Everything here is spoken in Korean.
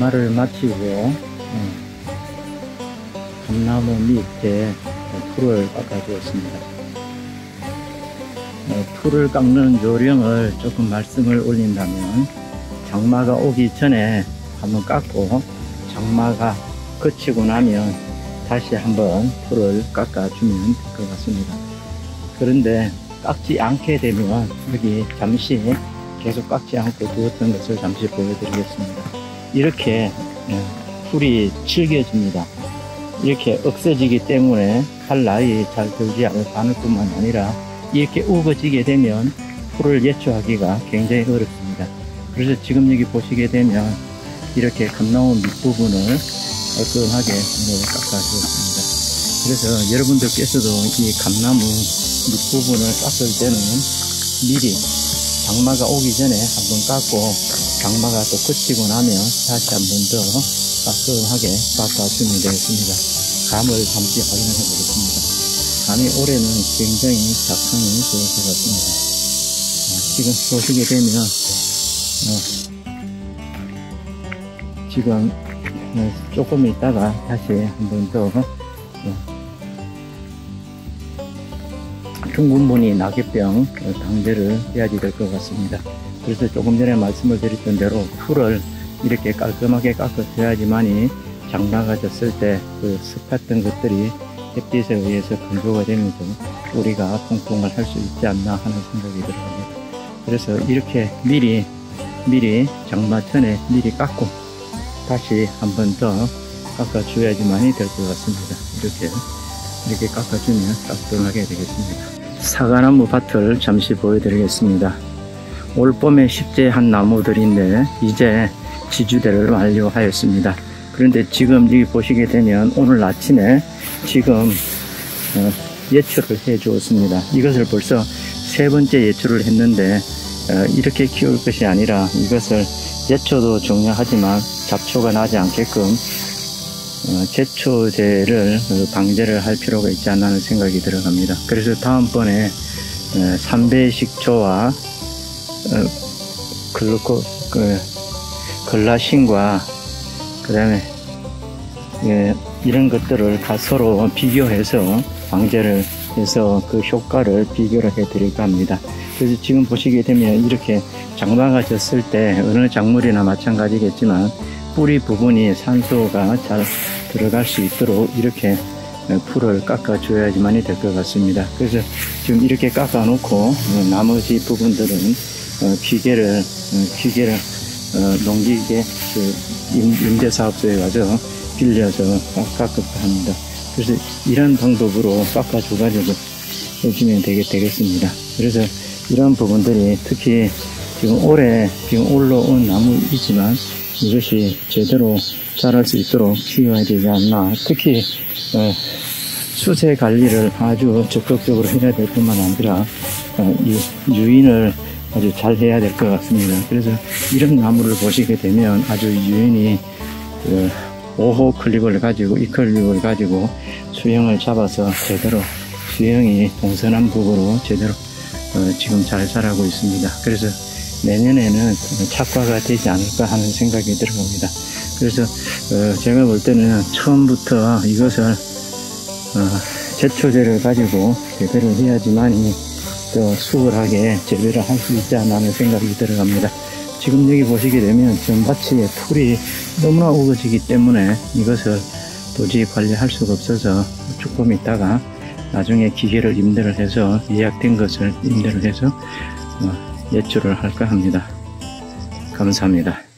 장마를 마치고 어, 감나무 밑에 풀을 깎아주었습니다. 어, 풀을 깎는 요령을 조금 말씀을 올린다면 장마가 오기 전에 한번 깎고 장마가 그치고 나면 다시 한번 풀을 깎아주면 될 것 같습니다. 그런데 깎지 않게 되면 여기 잠시 계속 깎지 않고 두었던 것을 잠시 보여드리겠습니다. 이렇게 예, 풀이 질겨집니다. 이렇게 억세지기 때문에 할 나이 잘 들지 않을 뿐만 아니라 이렇게 우거지게 되면 풀을 예초하기가 굉장히 어렵습니다. 그래서 지금 여기 보시게 되면 이렇게 감나무 밑부분을 깔끔하게 깎아주었습니다. 그래서 여러분들께서도 이 감나무 밑부분을 깎을 때는 미리 장마가 오기 전에 한번 깎고 장마가 또 그치고 나면 다시 한 번더 깔끔하게 깎아주면 되겠습니다. 감을 잠시 확인해 보겠습니다. 감이 올해는 굉장히 작성이 좋을 것 같습니다. 어, 지금 보시게 되면 어, 지금 어, 조금 있다가 다시 한 번 더 중군분이 낙엽병 방제를 해야지 될 것 같습니다. 그래서 조금 전에 말씀을 드렸던 대로 풀을 이렇게 깔끔하게 깎아줘야지만이 장마가 졌을 때 그 습했던 것들이 햇빛에 의해서 건조가 되면서 우리가 통풍을 할 수 있지 않나 하는 생각이 들어갑니다. 그래서 이렇게 미리 미리 장마 전에 미리 깎고 다시 한 번 더 깎아줘야지만이 될 것 같습니다. 이렇게 이렇게 깎아주면 깔끔하게 되겠습니다. 사과나무 밭을 잠시 보여드리겠습니다. 올 봄에 십제한 나무들인데 이제 지주대를 완료하였습니다. 그런데 지금 여기 보시게 되면 오늘 아침에 지금 어, 예초를 해 주었습니다. 이것을 벌써 세 번째 예초를 했는데 어, 이렇게 키울 것이 아니라 이것을 예초도 중요하지만 잡초가 나지 않게끔 어, 제초제를 어, 방제를 할 필요가 있지 않나 하는 생각이 들어갑니다. 그래서 다음번에 어, 삼배식초와 어, 글루코 그, 글라신과 그 다음에 예, 이런 것들을 다 서로 비교해서 방제를 해서 그 효과를 비교를 해 드릴까 합니다. 그래서 지금 보시게 되면 이렇게 장마가 졌을 때 어느 작물이나 마찬가지겠지만 뿌리 부분이 산소가 잘 들어갈 수 있도록 이렇게 풀을 깎아 줘야지만이 될 것 같습니다. 그래서 지금 이렇게 깎아 놓고 나머지 부분들은 어, 기계를 어, 기계를 어, 농기계 그 임대사업소에 가서 빌려서 깎을까 합니다. 그래서 이런 방법으로 깎아줘 가지고 해주면 되겠, 되겠습니다. 그래서 이런 부분들이 특히 지금 올해 지금 올라온 나무이지만 이것이 제대로 자랄 수 있도록 키워야 되지 않나. 특히 어, 수세 관리를 아주 적극적으로 해야 될 뿐만 아니라 어, 이 유인을 아주 잘 해야 될 것 같습니다. 그래서 이런 나무를 보시게 되면 아주 유인이 그 5호 클립을 가지고 이 클립을 가지고 수영을 잡아서 제대로 수영이 동서남북으로 제대로 어, 지금 잘 자라고 있습니다. 그래서 내년에는 착과가 되지 않을까 하는 생각이 들어봅니다. 그래서 어, 제가 볼 때는 처음부터 이것을 어, 제초제를 가지고 재배를 해야지만이 더 수월하게 재배를 할 수 있지 않나 하는 생각이 들어갑니다. 지금 여기 보시게 되면 전밭에 풀이 너무나 우거지기 때문에 이것을 도저히 관리할 수가 없어서 조금 있다가 나중에 기계를 임대를 해서 예약된 것을 임대를 해서 어, 예출을 할까 합니다. 감사합니다.